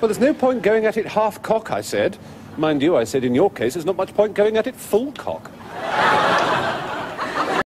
Well, there's no point going at it half cock, I said. Mind you, I said in your case, there's not much point going at it full cock.